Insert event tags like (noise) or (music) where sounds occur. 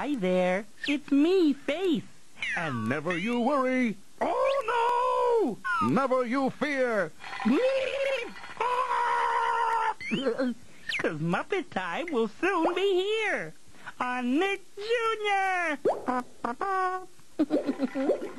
Hi there. It's me, Face. And never you worry. Oh no! Never you fear. (laughs) Cause Muppet time will soon be here on Nick Jr. (laughs)